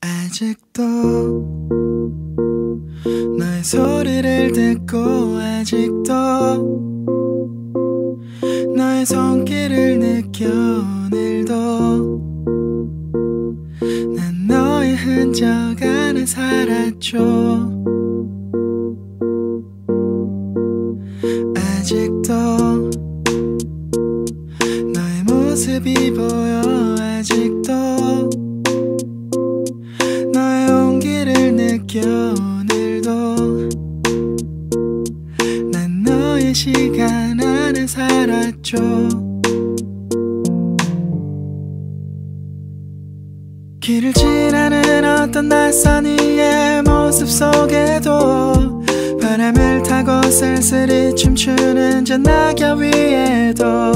아직도 너의 소리를 듣고 아직도 너의 손길을 느껴 오늘도 난 너의 흔적 안에 살았죠. 아직도 너의 모습이 보여 오늘도 난 너의 시간 안에 살았죠. 길을 지나는 어떤 낯선 이의 모습 속에도 바람을 타고 쓸쓸히 춤추는 저 낙엽 위에도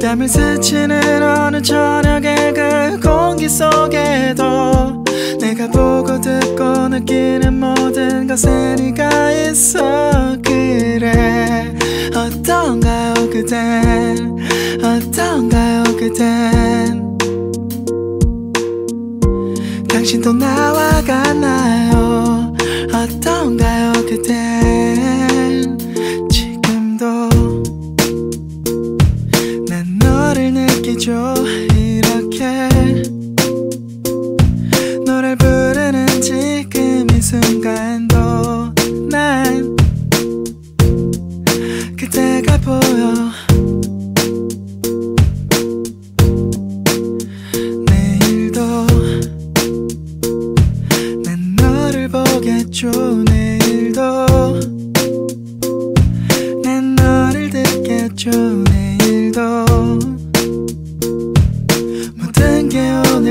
뺨을 스치는 어느 저녁의 그 공기 속에도 내가 보고 듣고 느끼는 모든 것에 네가 있어 그래. 어떤가요 그댄? 어떤가요 그댄? 당신도 나와 같나요 느끼죠 이렇게. 노래를 부르는 지금 이 순간도 난 그대가 보여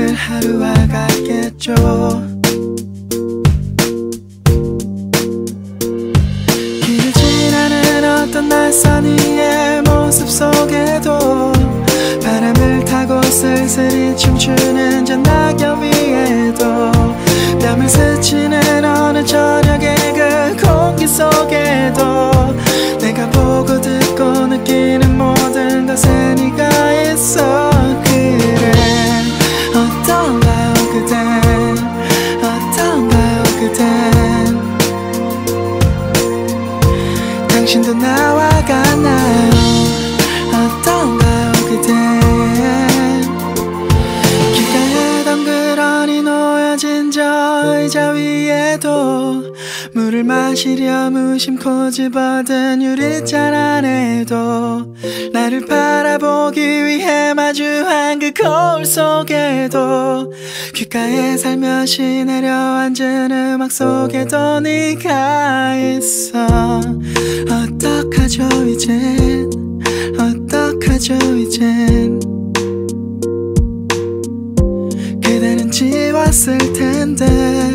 오늘 하루와 같겠죠? 길을 지나는 어떤 낯선 이의 모습 속에도 바람을 타고 쓸쓸히 춤추는 저 낙엽 위에도 뺨을 스치는 어느 저녁의 그 공기 속에도 내가 보고 듣고 느끼는 모든 것에 네가 있어 당신도 나와 같나요? 어떤가요 그댄 의자 위에도 물을 마시려 무심코 집어든 유리잔 안에도 나를 바라보기 위해 마주한 그 거울 속에도 귓가에 살며시 내려앉은 음악 속에도 네가 있어. 어떡하죠 이젠? 어떡하죠 이젠? 그대는 지웠을 텐데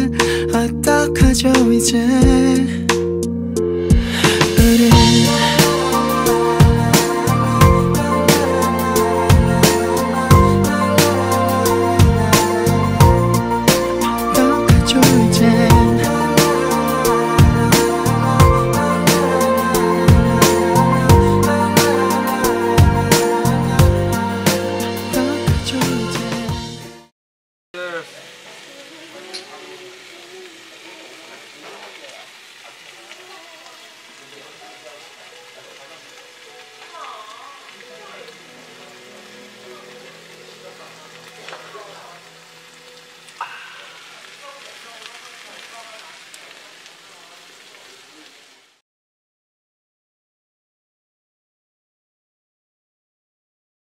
어떡하죠 이제